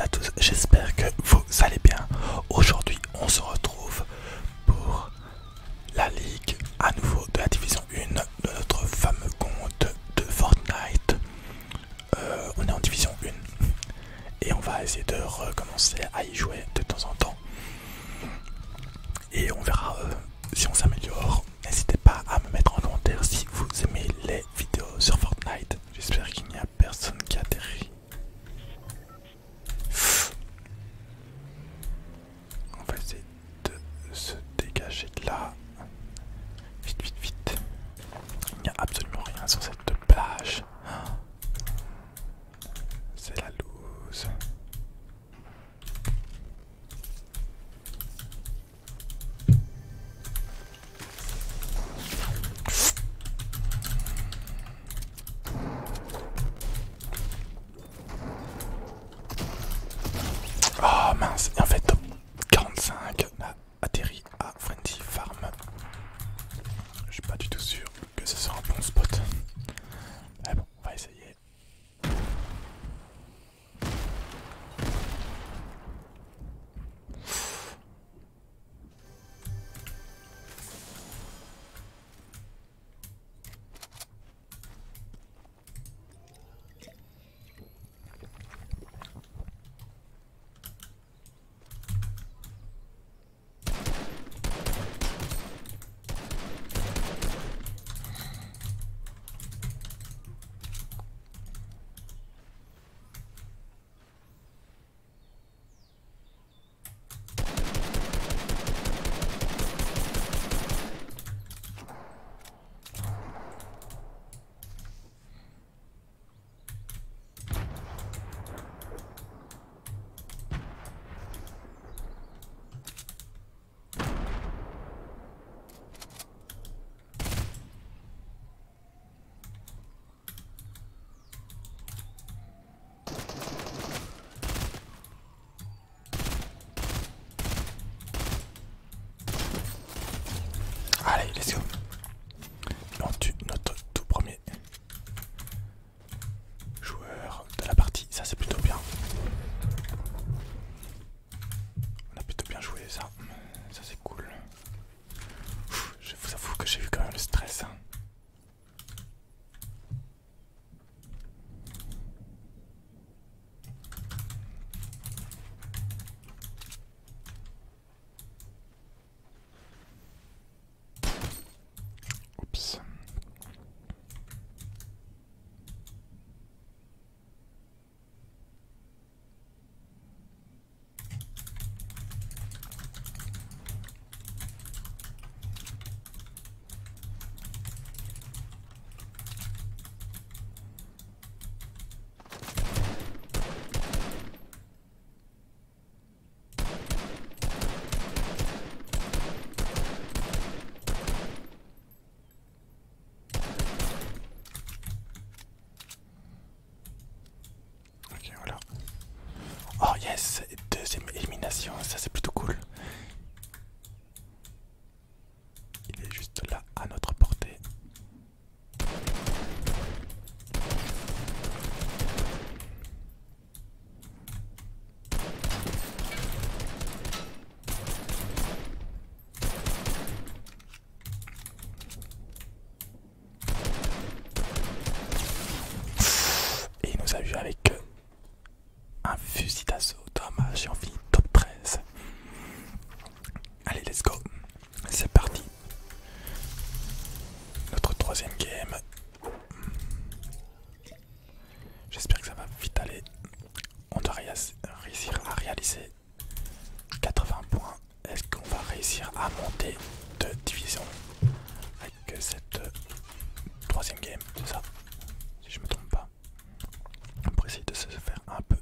à tous, j'espère que vous allez bien. Aujourd'hui, on se retrouve pour la ligue à nouveau de la division 1 de notre fameux compte de Fortnite. Euh, on est en division 1 et on va essayer de recommencer à y jouer de temps en temps. Et on verra euh, si on s'améliore. On réussir à réaliser 80 points. Est-ce qu'on va réussir à monter de division avec cette euh, troisième game C'est ça? Si je me trompe pas pour essayer de se faire un peu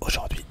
aujourd'hui.